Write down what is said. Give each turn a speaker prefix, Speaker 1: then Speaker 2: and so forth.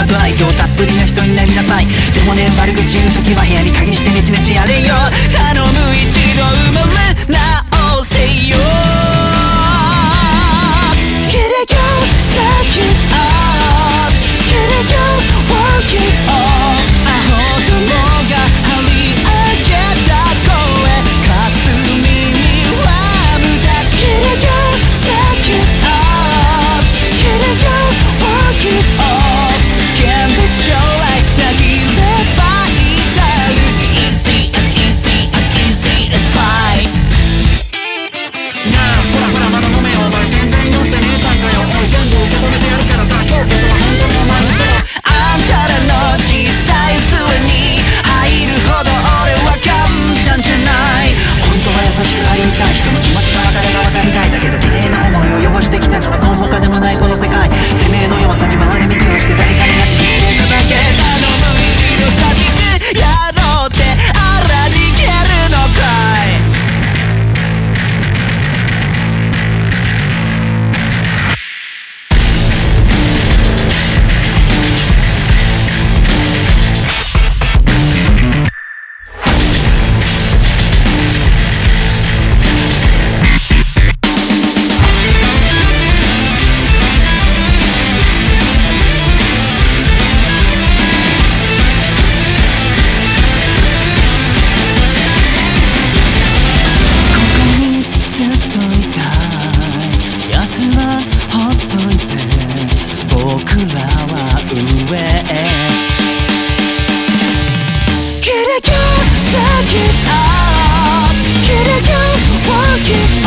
Speaker 1: まく愛嬌たっぷりな人になりなさい。でもね悪口言う時は部屋に鍵してネチネチやれよ。頼む一度埋も Can I go, suck it up? Can I go, walk it